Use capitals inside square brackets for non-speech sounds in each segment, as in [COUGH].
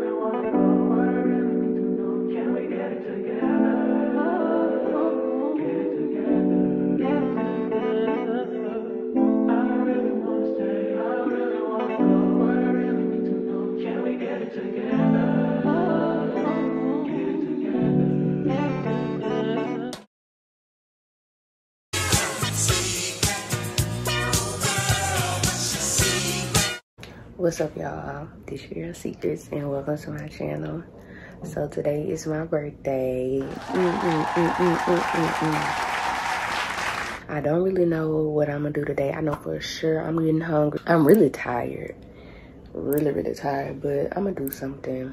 together. Get it together. What's up y'all? This is your secrets and welcome to my channel. So today is my birthday. Mm -mm -mm I don't really know what I'm gonna do today. I know for sure I'm getting hungry. I'm really tired. Really, really tired, but I'm gonna do something.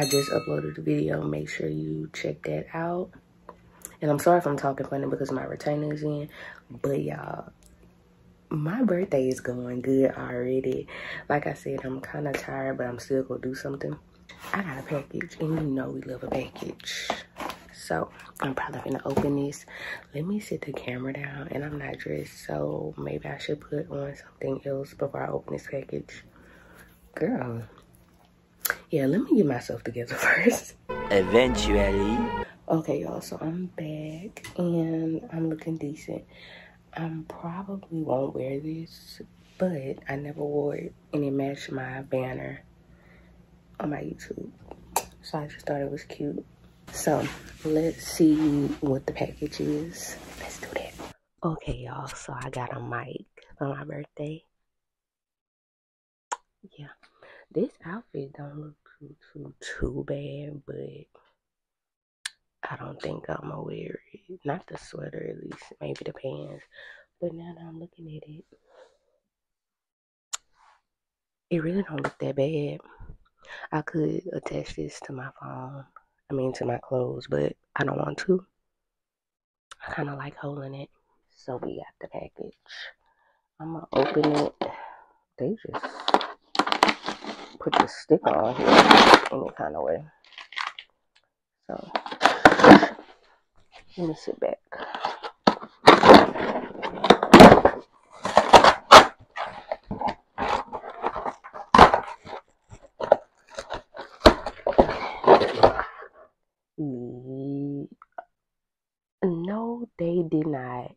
I just uploaded the video. Make sure you check that out. And I'm sorry if I'm talking funny because my retainer is in. But y'all, my birthday is going good already. Like I said, I'm kind of tired, but I'm still gonna do something. I got a package, and you know we love a package. So I'm probably gonna open this. Let me sit the camera down, and I'm not dressed, so maybe I should put on something else before I open this package. Girl, yeah, let me get myself together [LAUGHS] first. Eventually. Okay, y'all, so I'm back, and I'm looking decent. I probably won't wear this, but I never wore it and it matched my banner on my YouTube. So I just thought it was cute. So let's see what the package is. Let's do that. Okay, y'all, so I got a mic for my birthday. Yeah, this outfit don't look too, too, too bad, but I don't think I'm gonna wear it. Not the sweater, at least. Maybe the pants. But now that I'm looking at it, it really don't look that bad. I could attach this to my phone. I mean, to my clothes, but I don't want to. I kind of like holding it. So we got the package. I'm gonna open it. They just put the sticker on here in any kind of way. So let me sit back. Mm, no, they did not.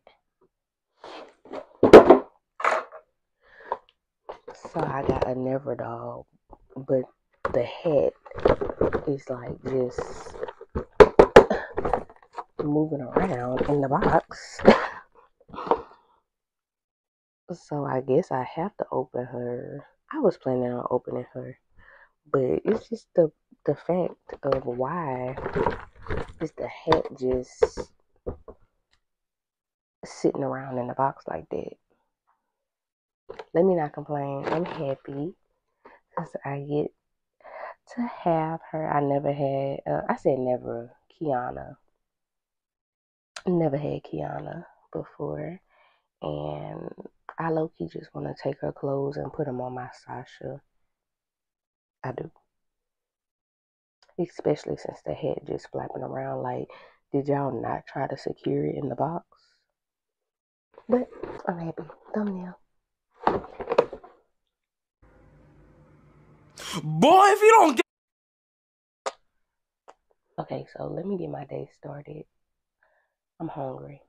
So I got a never dog, but the head is like just moving around in the box. So I guess I have to open her. I was planning on opening her, but it's just the the fact of why is the hat just sitting around in the box like that. Let me not complain. I'm happy because I get to have her. I never had. Uh, I said never. Kiana never had Kiana before, and I low key just want to take her clothes and put them on my Sasha. I do. Especially since the head just flapping around. Like, did y'all not try to secure it in the box? But I'm happy. Thumbnail. Boy, if you don't get. Okay, so let me get my day started. I'm hungry.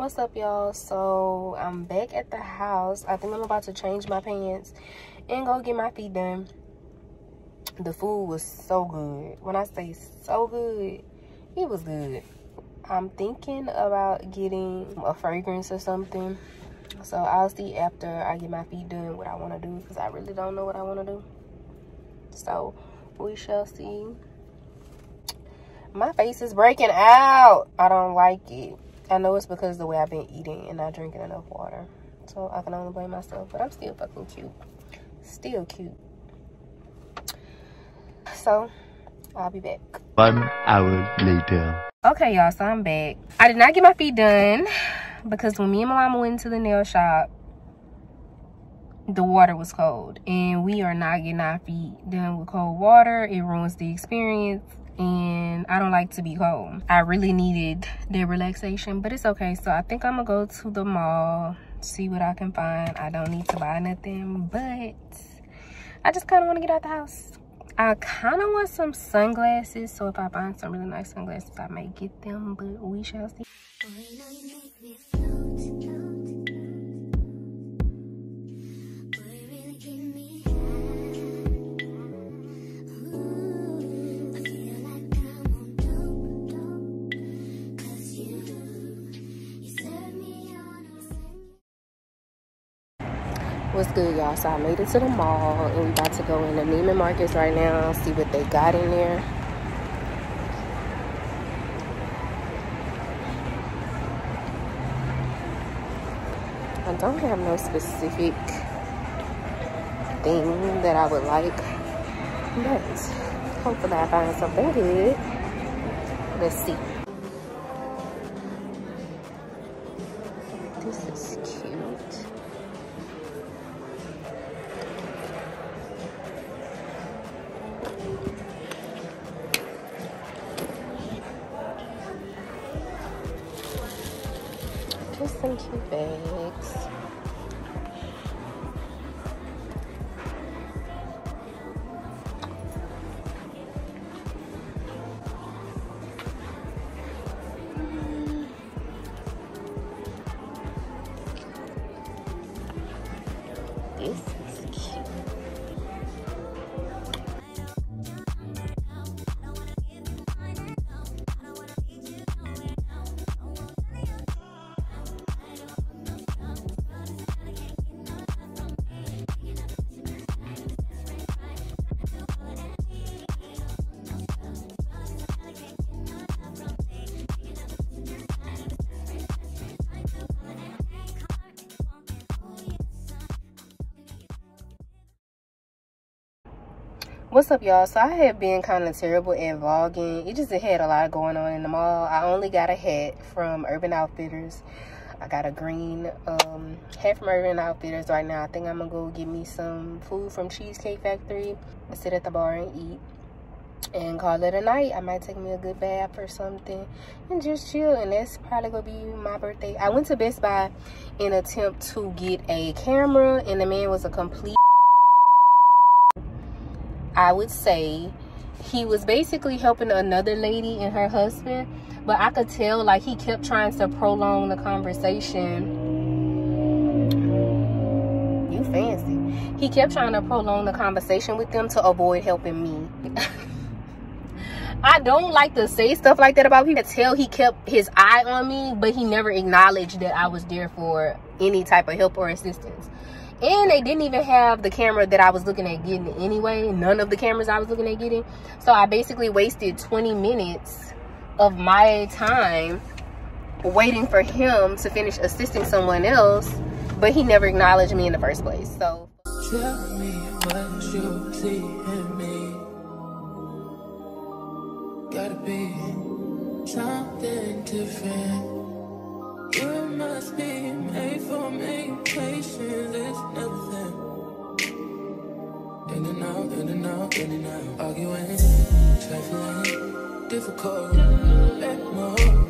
What's up y'all? So i'm back at the house. I think i'm about to change my pants and go get my feet done. The food was so good. When i say so good it was good. I'm thinking about getting a fragrance or something. So i'll see after i get my feet done what i want to do because i really don't know what i want to do. So we shall see. My face is breaking out. I don't like it I know it's because the way I've been eating and not drinking enough water. So I can only blame myself. But I'm still fucking cute. Still cute. So I'll be back. One hour later. Okay, y'all. So I'm back. I did not get my feet done because when me and my mama went to the nail shop, the water was cold. And we are not getting our feet done with cold water. It ruins the experience and I don't like to be home. I really needed the relaxation, but it's okay. So I think I'm gonna go to the mall, see what I can find. I don't need to buy nothing, but I just kind of want to get out the house. I kind of want some sunglasses, so if I find some really nice sunglasses, I may get them, but we shall see. What's good y'all? So i made it to the mall and we about to go in the neiman marcus right now see what they got in there. I don't have no specific thing that i would like but hopefully i find something good. Let's see some what's up y'all? So i have been kind of terrible at vlogging. It just had a lot going on in the mall. I only got a hat from urban outfitters. I got a green um, hat from urban outfitters right now. I think i'm gonna go get me some food from cheesecake factory sit at the bar and eat and call it a night. I might take me a good bath or something and just chill and that's probably gonna be my birthday. I went to best buy in attempt to get a camera and the man was a complete I would say he was basically helping another lady and her husband, but I could tell like he kept trying to prolong the conversation. You fancy. He kept trying to prolong the conversation with them to avoid helping me. [LAUGHS] I don't like to say stuff like that about people. I tell he kept his eye on me, but he never acknowledged that I was there for any type of help or assistance and they didn't even have the camera that I was looking at getting anyway. None of the cameras I was looking at getting. So I basically wasted 20 minutes of my time waiting for him to finish assisting someone else but he never acknowledged me in the first place. So Tell me what you see in me. Gotta be something different. You must be Patience. In and out, in and out, in and out. Arguing, trifling, difficult. Let more.